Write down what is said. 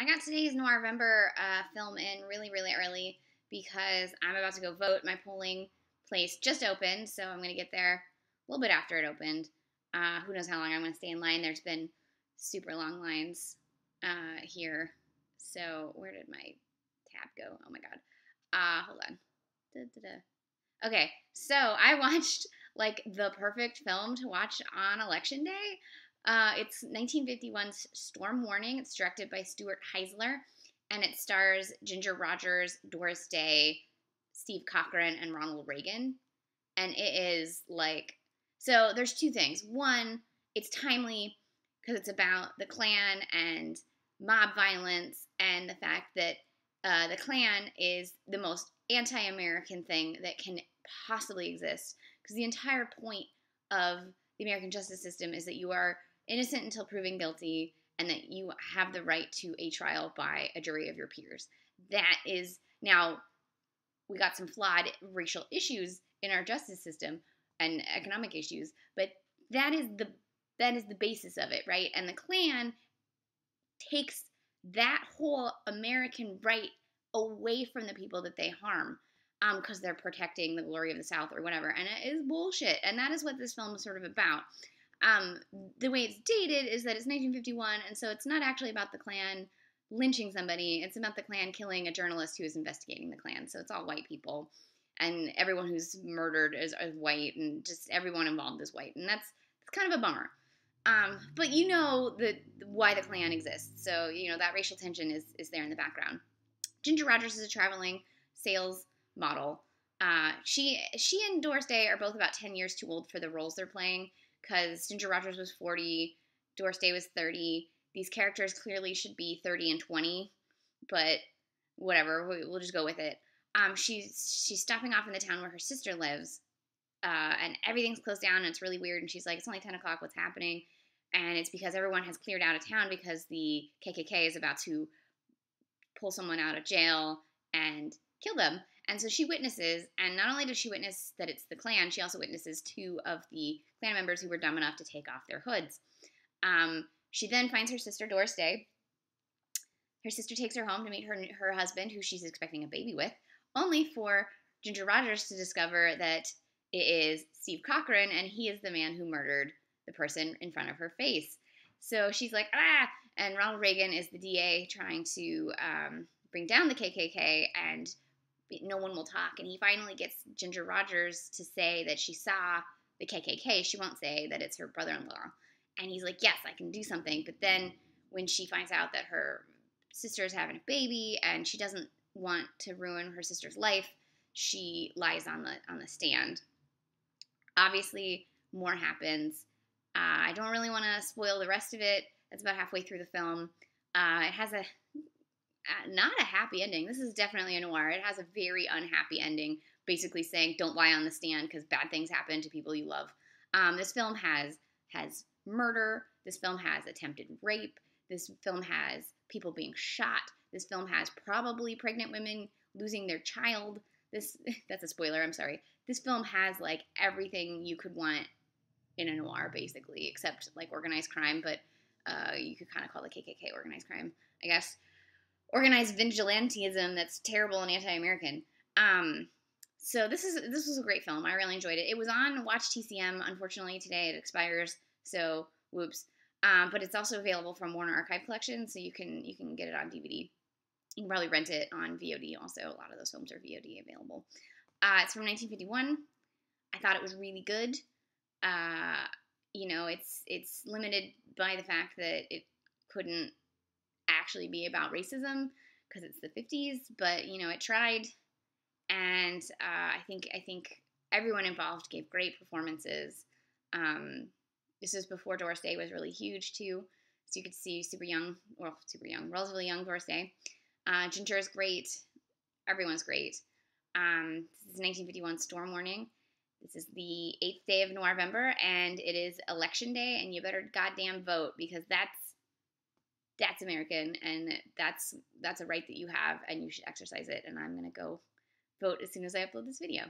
I got today's Noirvember uh, film in really, really early because I'm about to go vote. My polling place just opened, so I'm going to get there a little bit after it opened. Uh, who knows how long I'm going to stay in line? There's been super long lines uh, here. So where did my tab go? Oh my god. Uh, hold on. Da, da, da. Okay, so I watched like the perfect film to watch on election day. Uh, it's 1951's Storm Warning. It's directed by Stuart Heisler, and it stars Ginger Rogers, Doris Day, Steve Cochran, and Ronald Reagan. And it is like so. There's two things. One, it's timely because it's about the Klan and mob violence, and the fact that uh, the Klan is the most anti-American thing that can possibly exist. Because the entire point of the American justice system is that you are innocent until proven guilty, and that you have the right to a trial by a jury of your peers. That is now we got some flawed racial issues in our justice system and economic issues, but that is the that is the basis of it, right? And the Klan takes that whole American right away from the people that they harm because um, they're protecting the glory of the South or whatever. And it is bullshit. And that is what this film is sort of about. Um, the way it's dated is that it's 1951, and so it's not actually about the Klan lynching somebody. It's about the Klan killing a journalist who is investigating the Klan. So it's all white people, and everyone who's murdered is, is white, and just everyone involved is white, and that's it's kind of a bummer. Um, but you know the why the Klan exists, so you know that racial tension is is there in the background. Ginger Rogers is a traveling sales model. Uh, she she and Doris Day are both about ten years too old for the roles they're playing because Ginger Rogers was 40, Doris Day was 30. These characters clearly should be 30 and 20, but whatever, we'll just go with it. Um, she's she's stopping off in the town where her sister lives, uh, and everything's closed down, and it's really weird. And she's like, "It's only 10 o'clock. What's happening?" And it's because everyone has cleared out of town because the KKK is about to pull someone out of jail and kill them. And so she witnesses, and not only does she witness that it's the Klan, she also witnesses two of the Klan members who were dumb enough to take off their hoods. Um, she then finds her sister, Doris Day. Her sister takes her home to meet her, her husband, who she's expecting a baby with, only for Ginger Rogers to discover that it is Steve Cochran, and he is the man who murdered the person in front of her face. So she's like, ah! And Ronald Reagan is the DA trying to um, bring down the KKK, and no one will talk. And he finally gets Ginger Rogers to say that she saw the KKK. She won't say that it's her brother in law. And he's like, yes, I can do something. But then when she finds out that her sister is having a baby and she doesn't want to ruin her sister's life, she lies on the on the stand. Obviously, more happens. Uh, I don't really want to spoil the rest of it. That's about halfway through the film. Uh, it has a not a happy ending. This is definitely a noir. It has a very unhappy ending, basically saying don't lie on the stand because bad things happen to people you love. Um, this film has has murder. This film has attempted rape. This film has people being shot. This film has probably pregnant women losing their child. This that's a spoiler. I'm sorry. This film has like everything you could want in a noir, basically, except like organized crime. But uh, you could kind of call the KKK organized crime, I guess organized vigilantism that's terrible and anti-American. Um, so this is this was a great film. I really enjoyed it. It was on Watch TCM. Unfortunately, today it expires. So whoops. Um, but it's also available from Warner Archive Collection, so you can you can get it on DVD. You can probably rent it on VOD. Also, a lot of those films are VOD available. Uh, it's from 1951. I thought it was really good. Uh, you know, it's it's limited by the fact that it couldn't actually be about racism because it's the 50s, but you know, it tried. And uh, I think I think everyone involved gave great performances. Um, this was before Doris Day was really huge too, so you could see super young, well, super young, relatively young Doris Day. Uh, Ginger is great. Everyone's great. Um, this is 1951 storm warning. This is the eighth day of November, and it is election day, and you better goddamn vote because that's that's American and that's that's a right that you have and you should exercise it and I'm going to go vote as soon as I upload this video.